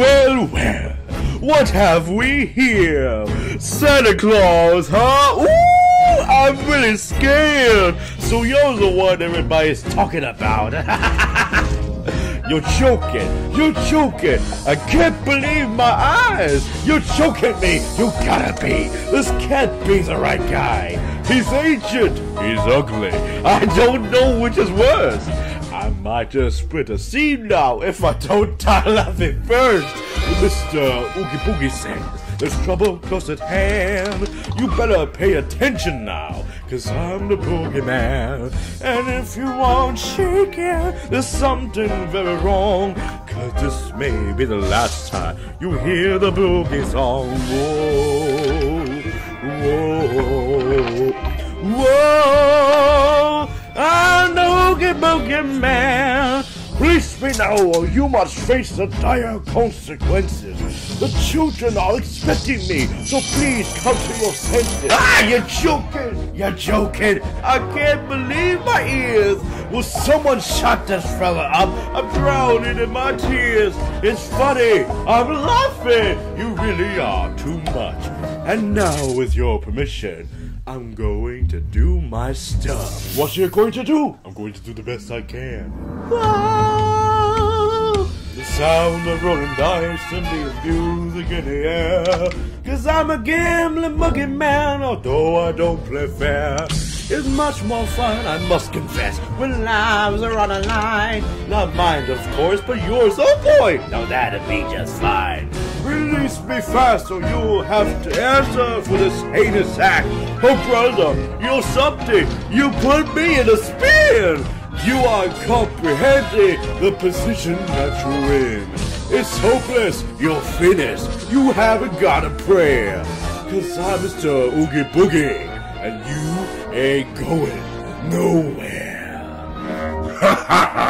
Well, well, what have we here? Santa Claus, huh? Ooh, I'm really scared. So you're the one everybody's talking about. You're joking. You're joking. I can't believe my eyes. You're joking me. You gotta be. This can't be the right guy. He's ancient. He's ugly. I don't know which is worse. Might just split a seam now if I don't die laughing first. Mr. Oogie Boogie sings. There's trouble close at hand. You better pay attention now, cause I'm the boogeyman. And if you aren't shaking, there's something very wrong. Cause this may be the last time you hear the boogie song. Whoa, whoa, Release me now, or you must face the dire consequences. The children are expecting me, so please come to your senses. Ah, you're joking! You're joking! I can't believe my ears! Will someone shut this fella up? I'm drowning in my tears. It's funny. I'm laughing. You really are too much. And now, with your permission, I'm going to do my stuff. What are you going to do? I'm going to do the best I can. The sound of rolling dice and the music in the air. Cause I'm a gambling monkey man, although I don't play fair. It's much more fun, I must confess, when lives are on a line. Not mine, of course, but yours. Oh boy, now that'd be just fine. Release me fast, or you'll have to answer for this heinous act. Oh, brother, you're something. You put me in a spin. You are comprehending the position that you're in. It's hopeless. You're finished. You haven't got a prayer. Cause I'm Mr. Oogie Boogie, and you ain't going nowhere.